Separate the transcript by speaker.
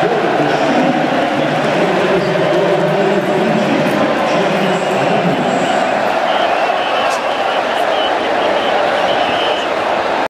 Speaker 1: Jordan.